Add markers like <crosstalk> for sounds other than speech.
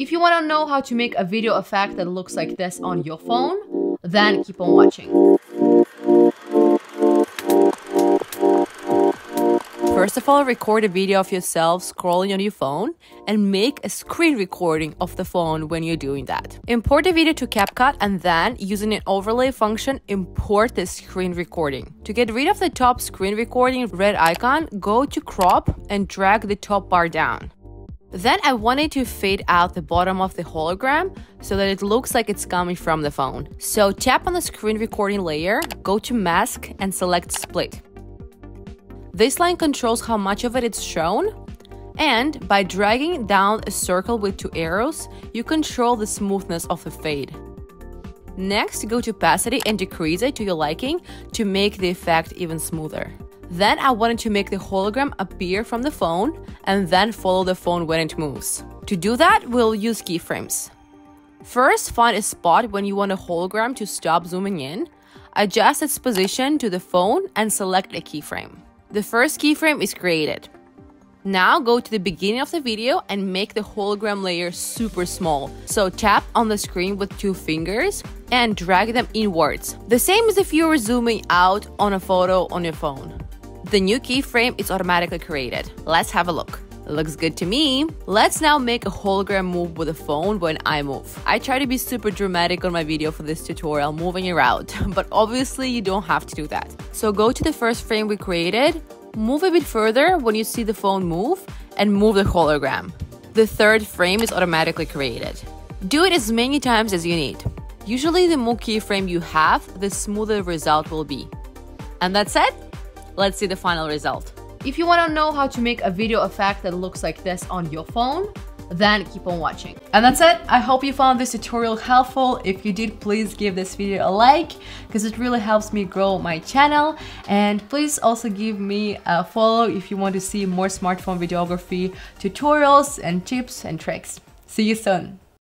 If you want to know how to make a video effect that looks like this on your phone, then keep on watching. First of all, record a video of yourself scrolling on your phone and make a screen recording of the phone when you're doing that. Import the video to CapCut and then, using an overlay function, import the screen recording. To get rid of the top screen recording red icon, go to crop and drag the top bar down. Then I wanted to fade out the bottom of the hologram so that it looks like it's coming from the phone. So tap on the screen recording layer, go to mask and select split. This line controls how much of it is shown, and by dragging down a circle with two arrows, you control the smoothness of the fade. Next, go to opacity and decrease it to your liking to make the effect even smoother. Then I wanted to make the hologram appear from the phone and then follow the phone when it moves. To do that, we'll use keyframes. First, find a spot when you want a hologram to stop zooming in, adjust its position to the phone and select a keyframe. The first keyframe is created. Now go to the beginning of the video and make the hologram layer super small. So tap on the screen with two fingers and drag them inwards. The same as if you were zooming out on a photo on your phone. The new keyframe is automatically created. Let's have a look. Looks good to me. Let's now make a hologram move with the phone when I move. I try to be super dramatic on my video for this tutorial, moving around, <laughs> but obviously you don't have to do that. So go to the first frame we created, move a bit further when you see the phone move, and move the hologram. The third frame is automatically created. Do it as many times as you need. Usually the more keyframe you have, the smoother the result will be. And that's it. Let's see the final result. If you want to know how to make a video effect that looks like this on your phone, then keep on watching. And that's it. I hope you found this tutorial helpful. If you did, please give this video a like because it really helps me grow my channel. And please also give me a follow if you want to see more smartphone videography tutorials and tips and tricks. See you soon.